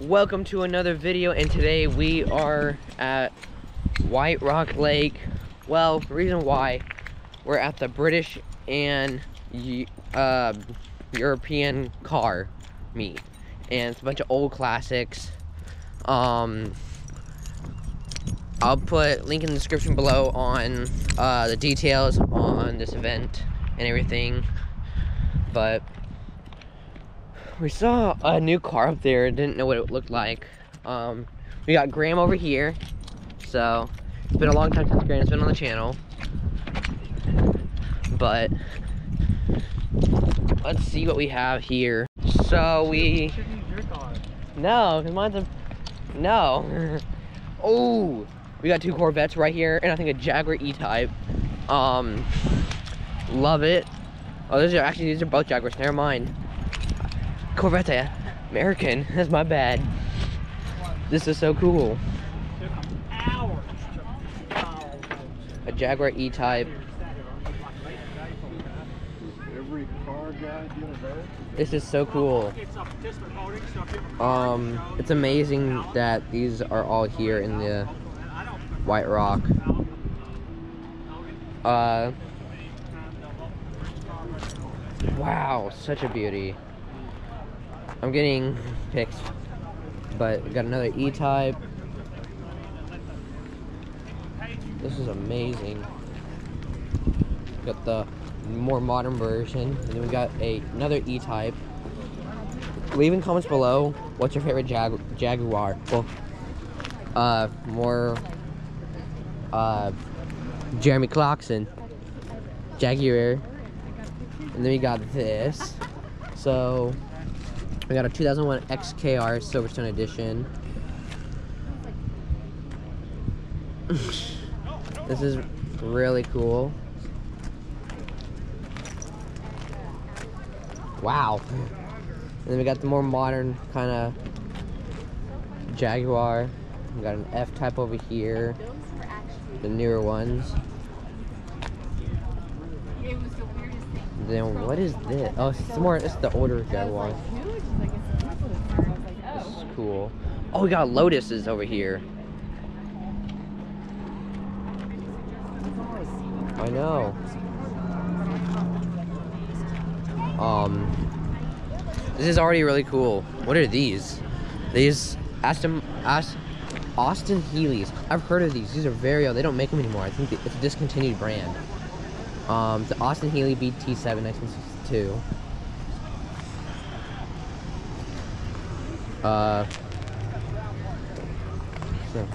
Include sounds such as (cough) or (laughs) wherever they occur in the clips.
welcome to another video and today we are at White Rock Lake. Well the reason why we're at the British and uh, European car meet and it's a bunch of old classics. Um I'll put link in the description below on uh, the details on this event and everything but we saw a new car up there didn't know what it looked like. Um, we got graham over here so it's been a long time since graham's been on the channel. But let's see what we have here. So we no because mine's a no. (laughs) Oh we got two corvettes right here and i think a jaguar e-type. Um love it. Oh these are actually these are both jaguars never mind Corvette, American. (laughs) That's my bad. This is so cool. A Jaguar E-Type. This is so cool. Um, it's amazing that these are all here in the White Rock. Uh, wow, such a beauty. I'm getting picked, but we got another E-Type. This is amazing. Got the more modern version, and then we got a another E-Type. Leave in comments below what's your favorite Jag Jaguar. Well, uh, more uh, Jeremy Clarkson, Jaguar, and then we got this. So we got a 2001 XKR Silverstone Edition. (laughs) this is really cool. Wow. And then we got the more modern kind of Jaguar. We got an F-Type over here. The newer ones. Then what is this? Oh, it's more. It's the older Jaguar cool. Oh, we got lotuses over here. I know. Um, this is already really cool. What are these? These Aston, Aston, Austin Healey's. I've heard of these. These are very old. They don't make them anymore. I think it's a discontinued brand. Um, the Austin Healey BT7 1962. Uh, so.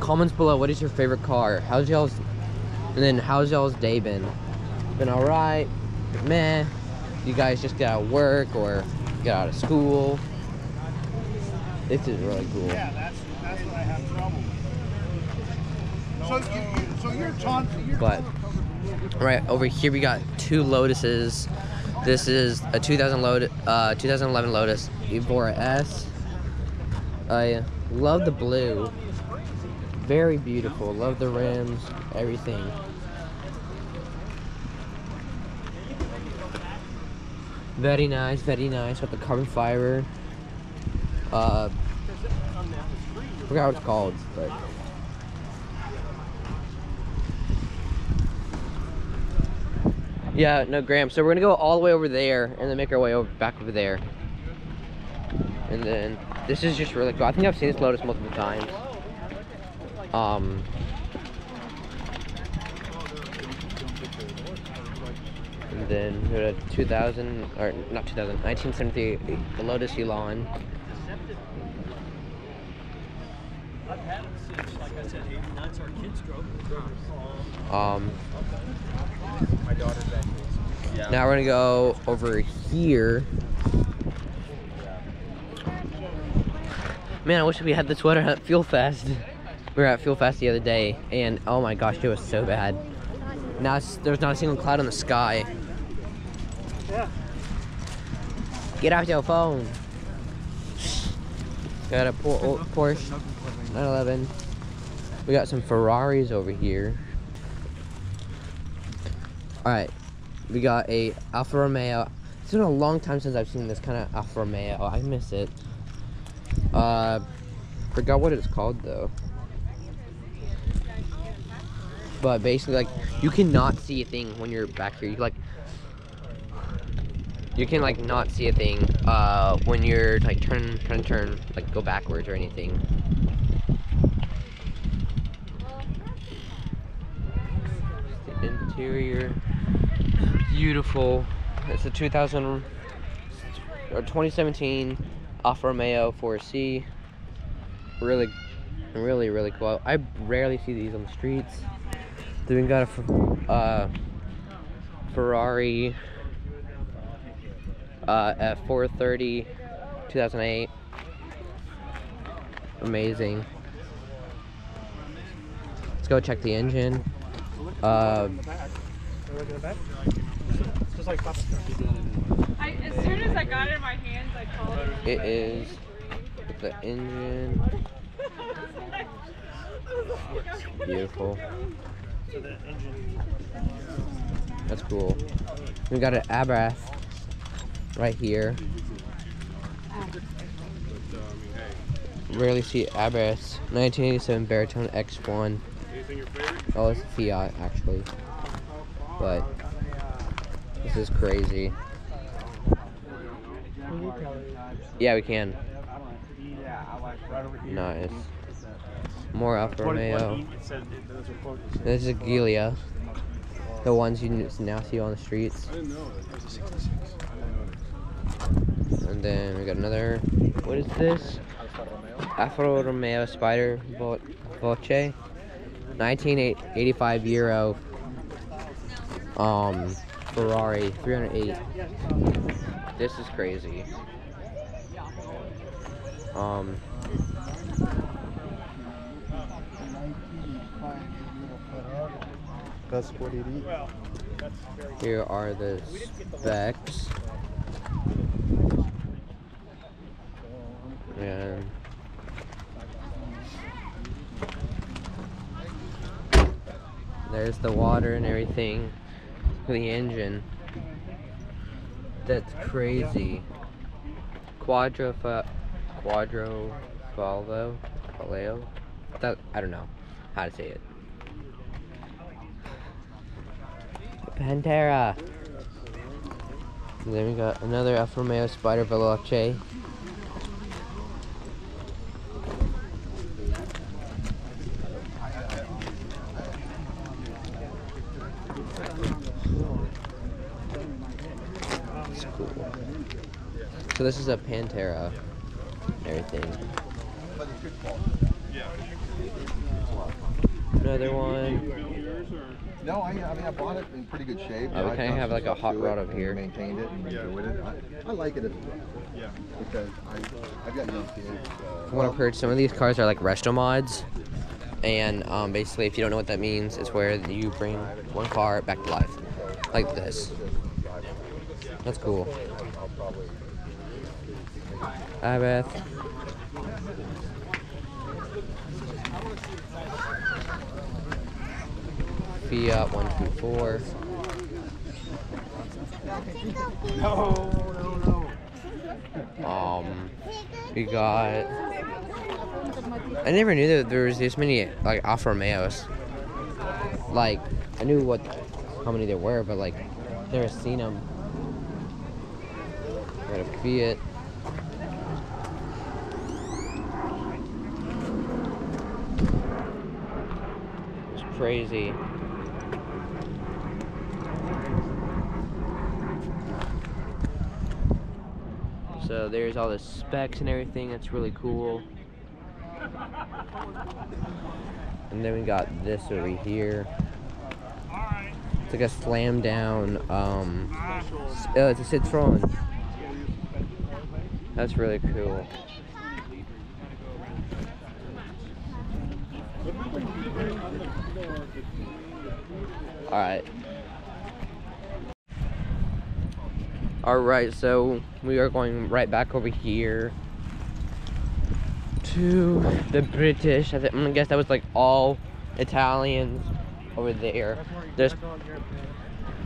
Comments below, what is your favorite car? How's y'all's, and then how's y'all's day been? Been alright? Meh? You guys just get out of work or get out of school? This is really cool. Yeah, that's, that's what I have trouble with. So, you, so you're taunting, you're but, right over here we got two Lotuses. This is a 2000 load, uh, 2011 Lotus Evora S. I love the blue. Very beautiful. Love the rims, everything. Very nice, very nice with the carbon fiber. Uh, I forgot what it's called, but Yeah, no, Graham. So we're gonna go all the way over there and then make our way over back over there. And then this is just really cool. I think I've seen this Lotus multiple times. Um and then we 2000 or not 2000 1973 the Lotus Elan I've had them since, like I said, 89, so our kids drove. Um, my daughter's yeah. Now we're gonna go over here. Man, I wish we had the sweater at Fuel Fest. We were at Fuel Fest the other day, and oh my gosh, it was so bad. Now there's not a single cloud on the sky. Yeah. Get off your phone. Got a oh, Porsche 911. We got some Ferraris over here. Alright, we got a Alfa Romeo. It's been a long time since I've seen this kind of Alfa Romeo. I miss it. Uh, forgot what it's called though. But basically, like, you cannot see a thing when you're back here. You like, you can like not see a thing uh, when you're like turn, turn, turn, like go backwards or anything. The interior, beautiful. It's a 2000 or 2017 Alfa Romeo 4C. Really, really, really cool. I rarely see these on the streets. Then we got a uh, Ferrari uh, F430 2008. Amazing. Let's go check the engine. Uh, as soon as I got it in my hands, I called it. it is the engine. Beautiful. That's cool. We got an Abarth right here. Rarely see Abarths. 1987 Bertone X1. Oh, it's Fiat actually. But this is crazy. Yeah, we can. Nice. More Alfa Romeo. This is a Giulia. The ones you now see on the streets. And then we got another. What is this? Alfa Romeo Spider Vo- Voce. 1985 Euro. Um, Ferrari 308. This is crazy. Um, That's what it is. here are the specs. And there's the water and everything the engine. That's crazy. Quadro Quadro Valvo Valeo. That I don't know how to say it. Pantera. Then we got another Alfa Romeo Spider Veloce. It's cool. So this is a Pantera. Everything. Another one. No, I, I mean I bought it in pretty good shape. Oh, we I've kinda have like a hot rod it over and here. Maintained it and enjoyed it. I, I like it as yeah. because I I've got young kids. Uh, From what I've heard, some of these cars are like resto mods. And um, basically, if you don't know what that means, it's where you bring one car back to life. Like this. That's cool. Hi, Beth. Fiat 124. No. Um, we got. I never knew that there was this many like Alfa Romeos. Like, I knew what, how many there were, but like, never seen them. Got it. It's crazy. So there's all the specs and everything. That's really cool. And then we got this over here. It's like a slam down. Um, oh, it's a Citroen. That's really cool. All right. All right, so we are going right back over here to the British. I I'm gonna guess that was like all Italians over there. There's,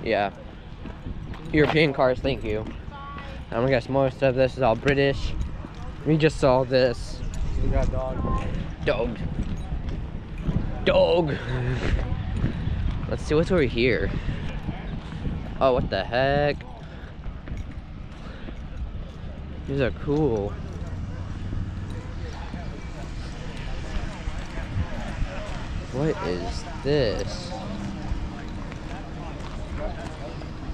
yeah, European cars. Thank you. I'm gonna guess most of this is all British. We just saw this We got dog. Dog. Dog. Let's see what's over here. Oh, what the heck? These are cool. What is this?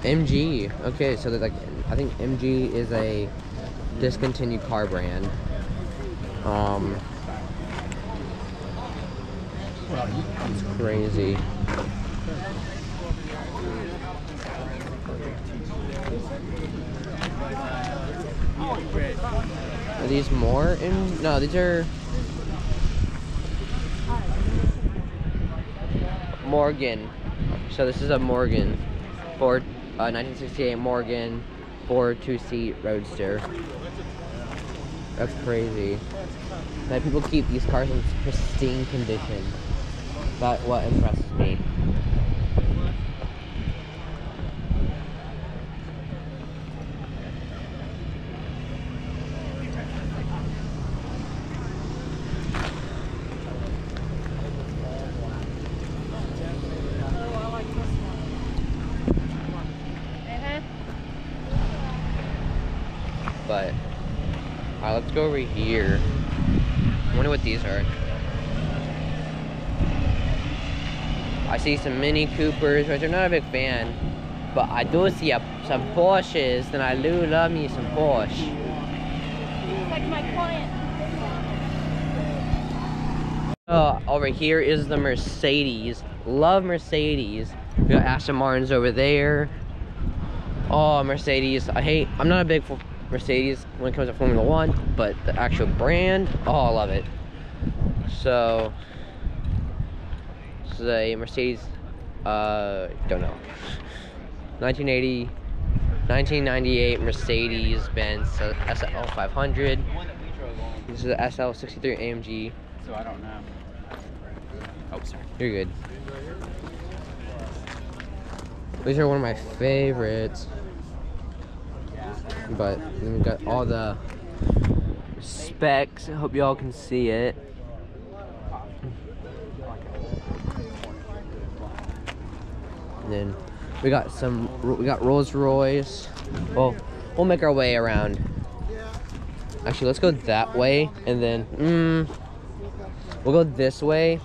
MG. Okay, so they're like I think MG is a discontinued car brand. Um it's crazy. Are these more in no these are Morgan. So this is a Morgan Ford uh, 1968 Morgan Ford two-seat Roadster. That's crazy. That people keep these cars in pristine condition. That what impresses me. But, alright, let's go over here. I wonder what these are. I see some Mini Coopers, which I'm not a big fan, but I do see a, some Porsches, and I do love me some Porsche. Like my client. Uh, over here is the Mercedes. Love Mercedes. We got Aston Martins over there. Oh, Mercedes. I hate, I'm not a big f- Mercedes when it comes to Formula One, but the actual brand, oh, I love it. So, this is a Mercedes, uh, don't know. 1980, 1998 Mercedes Benz SL 500. This is the SL63 AMG. So I don't know. Oh, sorry. You're good. These are one of my favorites. But then we got all the specs. I hope y'all can see it. And then we got some, we got Rolls Royce. Well, we'll make our way around. Actually, let's go that way and then, mm, we'll go this way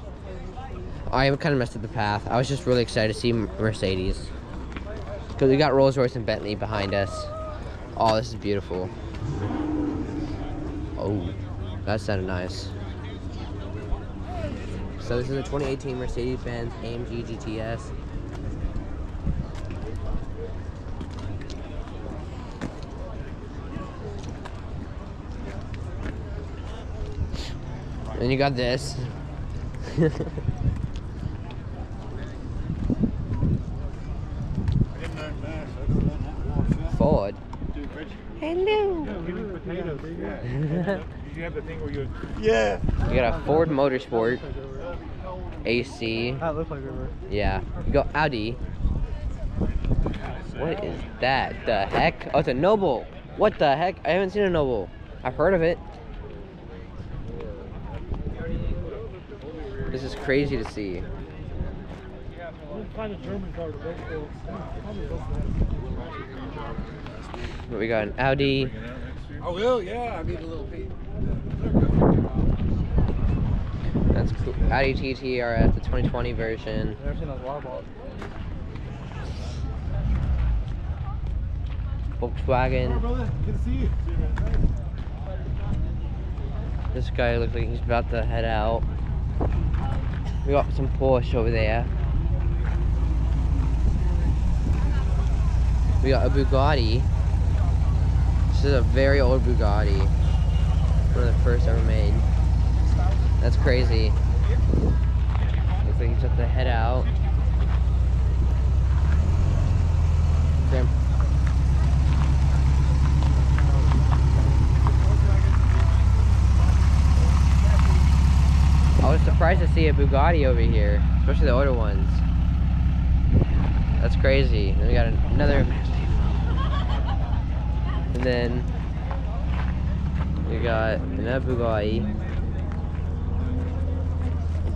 I kind of messed up the path. I was just really excited to see Mercedes. Because we got Rolls Royce and Bentley behind us. Oh, this is beautiful. Oh, that sounded nice. So this is a 2018 Mercedes-Benz AMG GTS. And you got this. (laughs) I didn't know that. I don't want that wash. Ford. Dude, Rich. Hello. Give me potatoes. Yeah. Did you have the thing where you? Yeah. You got a Ford Motorsport AC. That looks like river. Yeah. You got Audi. What is that? The heck? Oh, it's a Noble. What the heck? I haven't seen a Noble. I've heard of it. This is crazy to see. Find a German car to vote for. But we got an Audi. Oh, I will. Yeah. I need a little pee. That's cool. Audi TT RS, the 2020 version. Never seen those water balls. Volkswagen. brother. Good to see you. This guy looks like he's about to head out. We got some Porsche over there. We got a Bugatti. This is a very old Bugatti. One of the first ever made. That's crazy. Looks like he's about to head out. I was surprised to see a Bugatti over here, especially the older ones. That's crazy. Then we got another. And then we got another Bugatti.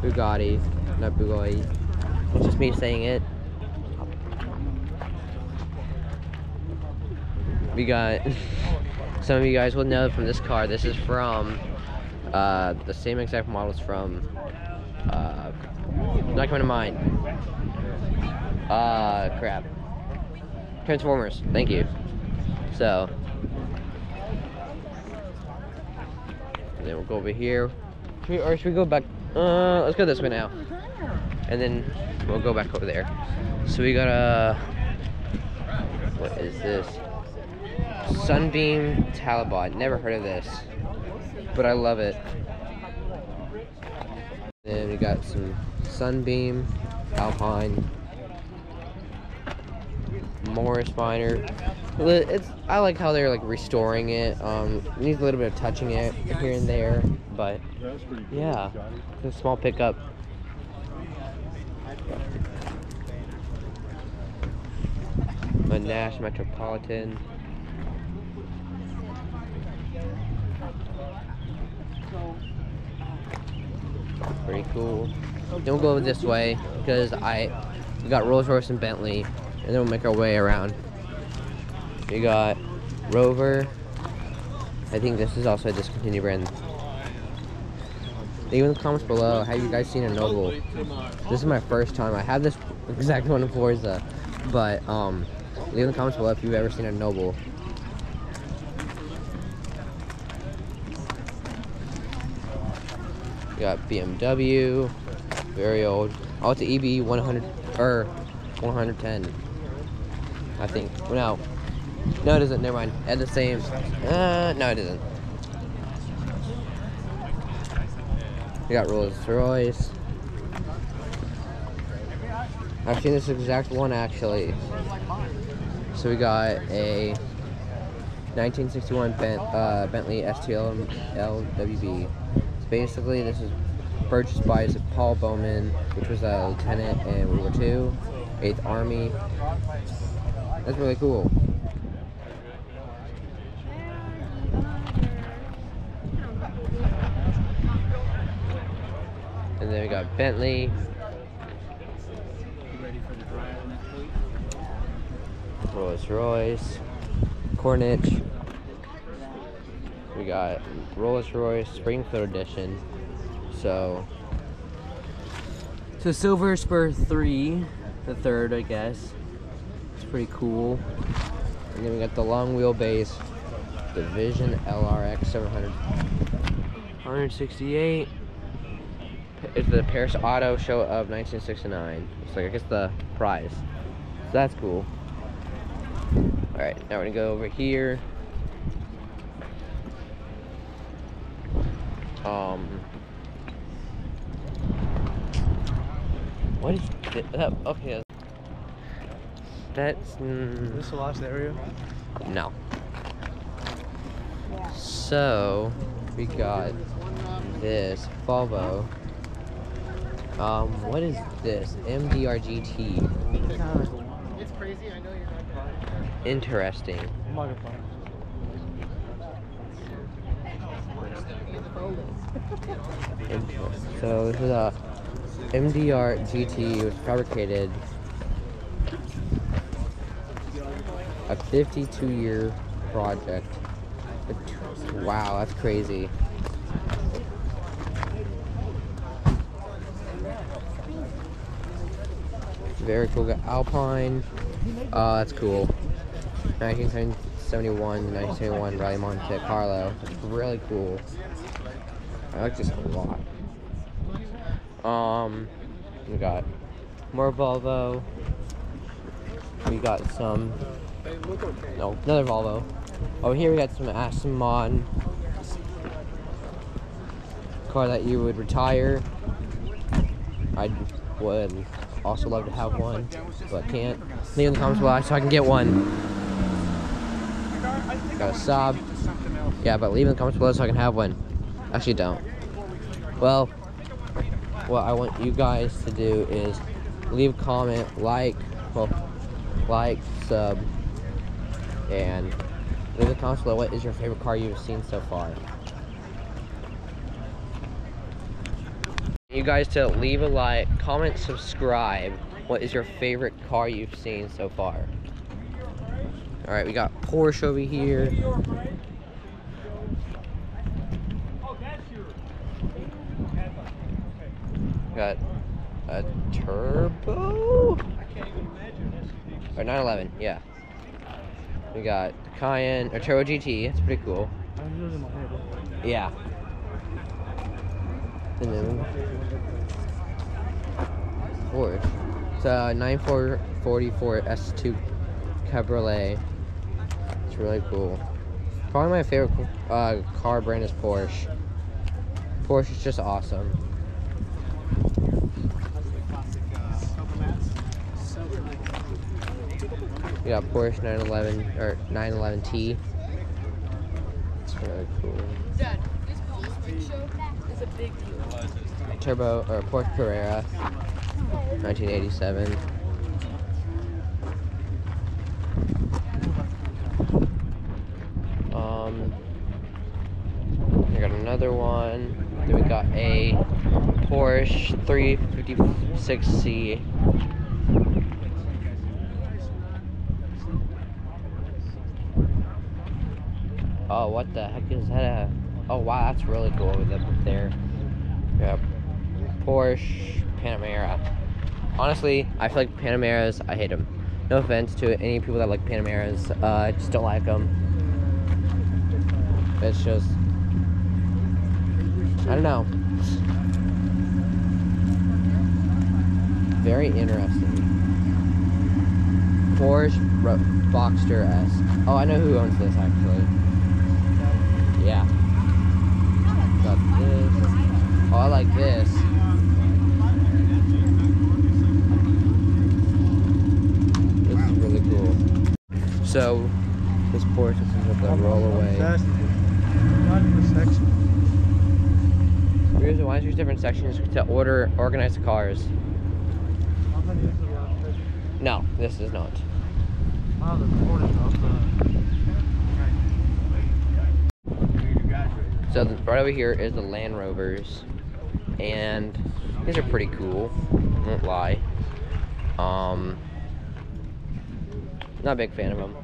Bugatti, not Bugatti. It's just me saying it. We got (laughs) some of you guys will know from this car. This is from uh, the same exact models from uh, not coming to mind. Uh, crap. Transformers. Thank you. So, then we'll go over here. Should we, or should we go back? Uh, let's go this way now. And then we'll go back over there. So we got a. What is this? Sunbeam Talabot. Never heard of this, but I love it. Then we got some Sunbeam Alpine. Morris Minor. It's I like how they're like restoring it. Um, needs a little bit of touching it here and there, but yeah, it's a small pickup. A Nash Metropolitan. Pretty cool. Then we'll go this way because I we got Rolls Royce and Bentley, and then we'll make our way around. We got Rover. I think this is also a discontinued brand. Leave in the comments below. Have you guys seen a Noble? This is my first time. I have this exact one in Forza, but um, leave in the comments below if you've ever seen a Noble. We got BMW, very old. Oh, it's an EB 100 or 110. I think. No, no, it isn't. Never mind. At the same. Uh, no, it isn't. We got Rolls Royce. I've seen this exact one actually. So we got a 1961 Bent, uh, Bentley STL LWB. So basically, this is purchased by Paul Bowman, which was a lieutenant in World War II, 8th Army. That's really cool. And then we got Bentley. Rolls Royce. Corniche. We got Rolls Royce Springfield Edition. So. So Silver Spur 3, the third, I guess. It's pretty cool. And then we got the long wheelbase Division LRX 700. 168. It's the Paris Auto Show of 1969. It's like I guess the prize. So that's cool. All right, now we're gonna go over here. Um, what is that? Okay, that's mm, This the last area? no. So we got this Volvo. Um, what is this? MDRGT. It's crazy. I know you're not. Interesting. Interesting. So this is a MDR GT was fabricated a 52 year project. Wow, that's crazy. Very cool. Got Alpine. Oh, that's cool. 1971 to 1971 Rally Monte Carlo. That's really cool. I like this a lot. Um, we got more Volvo. We got some. No, another Volvo. Over here we got some Aston Martin. Car that you would retire. I would also love to have one, but can't. Leave in the comments below so I can get one. Got a Saab. Yeah, but leave in the comments below so I can have one. Actually, don't. Well, what I want you guys to do is leave a comment, like, well, like, sub, and leave in the comments below what is your favorite car you've seen so far. You guys to leave a like, comment, subscribe. What is your favorite car you've seen so far? All right, we got Porsche over here. Got a turbo or 911, yeah. We got Cayenne, or Turbo GT. It's pretty cool. Yeah. Then Ford. It's a 9444 S2 Cabriolet. It's really cool. Probably my favorite uh, car brand is Porsche. Porsche is just awesome. We got Porsche 911 or 911T. It's really cool. Dad, this show is a big deal. Turbo or Porsche Carrera, 1987. Um, we got another one. Then we got a Porsche 356C. Oh, what the heck is that? Oh, wow, that's really cool with up there. Yep. Porsche Panamera. Honestly, I feel like Panameras, I hate them. No offense to any people that like Panameras, uh, I just don't like them. It's just, I don't know. Very interesting. Porsche Boxster S. Oh, I know who owns this actually. Yeah. Got this. Oh, I like. This is really cool. So, this Porsche is going to roll away. Here's why there's different sections to order organize the cars. No, this is not. So th- right over here is the Land Rovers, and these are pretty cool. Won't lie. Um, not a big fan of them.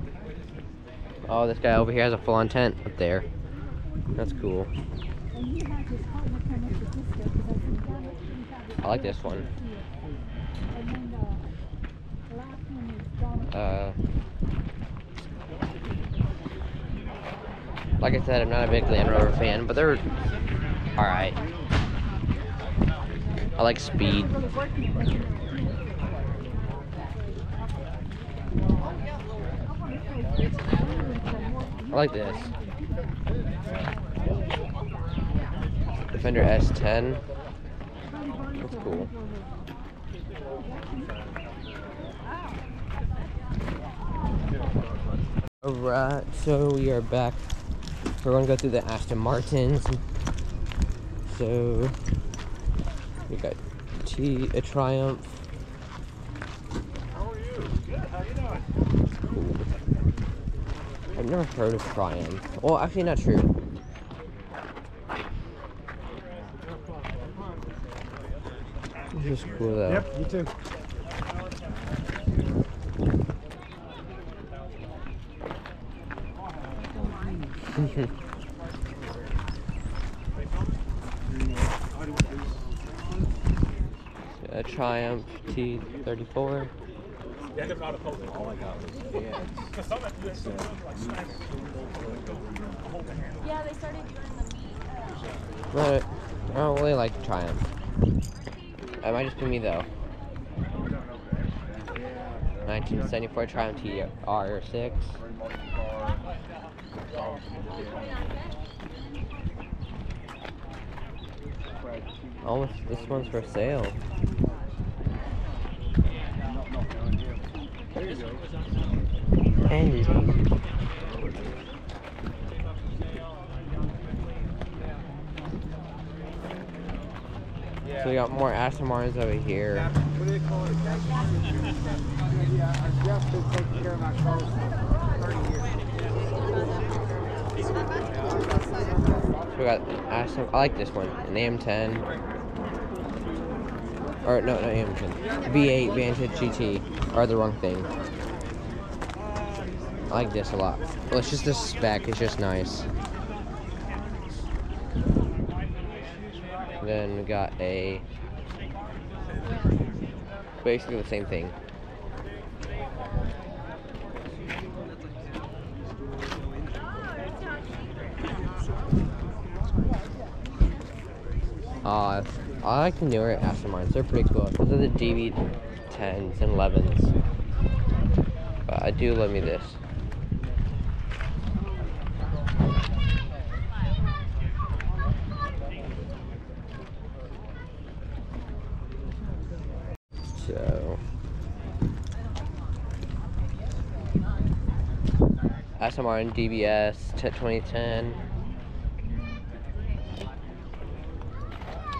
Oh, this guy over here has a full-on tent up there. That's cool. I like this one. Uh, like I said, I'm not a big Land Rover fan, but they're alright. I like speed. I like this. Defender S10. That's cool. Alright, so we are back. We're gonna go through the Aston Martins. So we got T a Triumph. How are you? Good. How you doing? I've never heard of Triumph. Well, actually, not true. This is cool though. Yep, you too. (laughs) A Triumph T34. Yeah, they started doing the meat. Uh, I don't really like Triumph. It might just be me though. 1974 Triumph TR6. Oh, this one's for sale. Hey. So we got more Aston Martins over here. What do they call it? Yeah, Jeff been taking care of my cars for 30 years. So we got Aston. I like this one, an AM10. or no, no AM10. V8 Vantage GT are the wrong thing. I like this a lot. Well, it's just the spec. It's just nice. Then we got a basically the same thing. Uh, I like the newer Aston Martins. They're pretty cool. Those are the DB10s and 11s. But I do love me this. So. Aston Martin DBS 2010.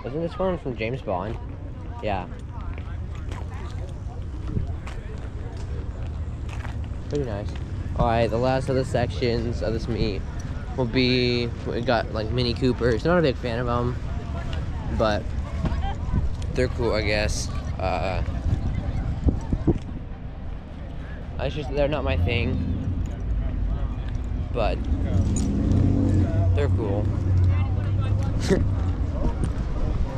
Wasn't this one from James Bond? Yeah. Pretty nice. Alright, the last of the sections of this meet will be, we got like Mini Coopers. Not a big fan of them, but they're cool, I guess. Uh, it's just, they're not my thing, but they're cool. (laughs)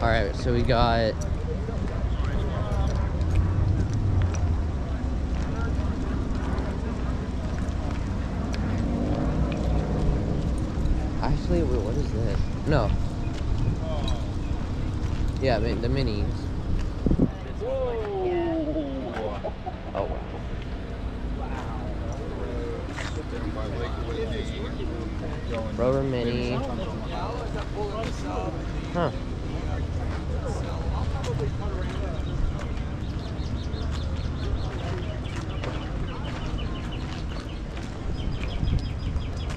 Alright, so we got Actually, wait, what is this? No. Yeah, I mean, the minis. Oh, wow. Rover Mini. Huh.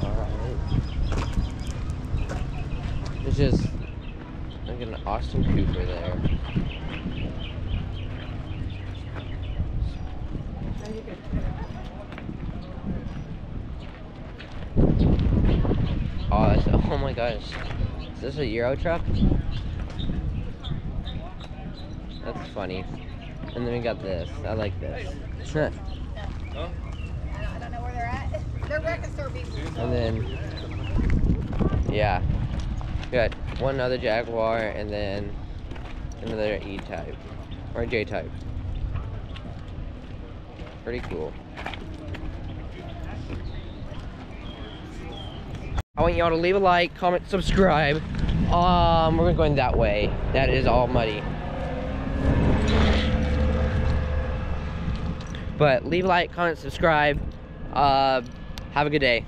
Alright. It's just like an Austin Cooper there. Oh, that's, oh my gosh. Is this a Euro truck? That's funny. And then we got this. I like this. I don't know where they're at. They're store people. and then, yeah. Got one other Jaguar and then another E-type. Or J-type. Pretty cool. I want y'all to leave a like, comment, subscribe. Um, we're going that way. That is all muddy. But leave a like, comment, subscribe. Uh, have a good day.